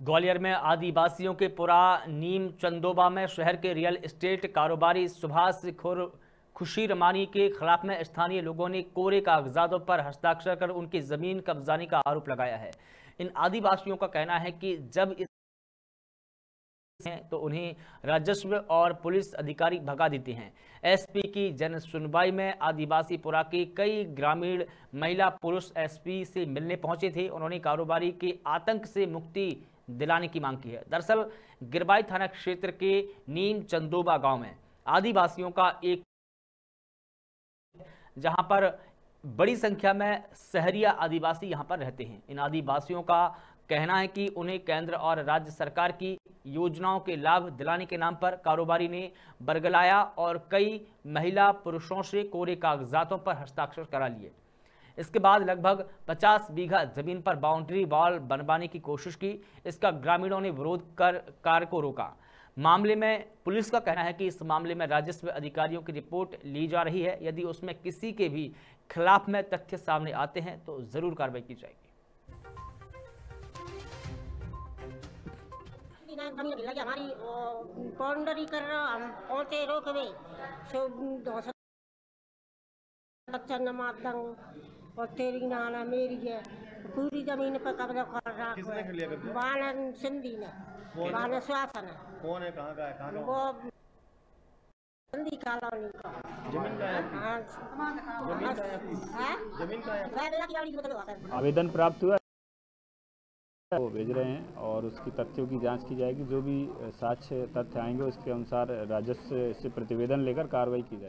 ग्वालियर में आदिवासियों के पुरा नीम चंदोबा में शहर के रियल एस्टेट कारोबारी सुभाष खुर खुशी रमानी के खिलाफ में स्थानीय लोगों ने कोरे कागजातों पर हस्ताक्षर कर उनकी ज़मीन कब्जाने का आरोप लगाया है। इन आदिवासियों का कहना है कि जब इस हैं तो उन्हें राजस्व और पुलिस अधिकारी भगा देते हैं। एसपी की जन सुनवाई में आदिवासी पुरा के कई ग्रामीण महिला पुरुष एसपी से मिलने पहुँचे थे। उन्होंने कारोबारी के आतंक से मुक्ति दिलाने की मांग की है। दरअसल, गिरबाई थाना क्षेत्र के नीम चंदोबा गाँव में आदिवासियों का एक जहाँ पर बड़ी संख्या में शहरिया आदिवासी यहाँ पर रहते हैं। इन आदिवासियों का कहना है कि उन्हें केंद्र और राज्य सरकार की योजनाओं के लाभ दिलाने के नाम पर कारोबारी ने बरगलाया और कई महिला पुरुषों से कोरे कागजातों पर हस्ताक्षर करा लिए। इसके बाद लगभग 50 बीघा ज़मीन पर बाउंड्री वॉल बनवाने की कोशिश की। इसका ग्रामीणों ने विरोध कर कार्य को रोका। मामले में पुलिस का कहना है कि इस मामले में राजस्व अधिकारियों की रिपोर्ट ली जा रही है। यदि उसमें किसी के भी खिलाफ में तथ्य सामने आते हैं तो ज़रूर कार्रवाई की जाएगी। हमारी बाउंड्री कर हम रोकवे सो बच्चा नमाज़ दंग और तेरी नाना मेरी है। पूरी ज़मीन पर कब्जा कर रहा किसने कर लिया बालन सिंधी ने। कौन? है? बालन श्वासन है कौन है? कहाँ का है? कहाँ का वो सिंधी कॉलोनी का। ज़मीन का है? हाँ। ज़मीन का है? हाँ? है? आवेदन प्राप्त हुआ। है वो भेज रहे हैं और उसकी तथ्यों की जाँच की जाएगी। जो भी साक्ष्य तथ्य आएँगे उसके अनुसार राजस्व से प्रतिवेदन लेकर कार्रवाई की जाएगी।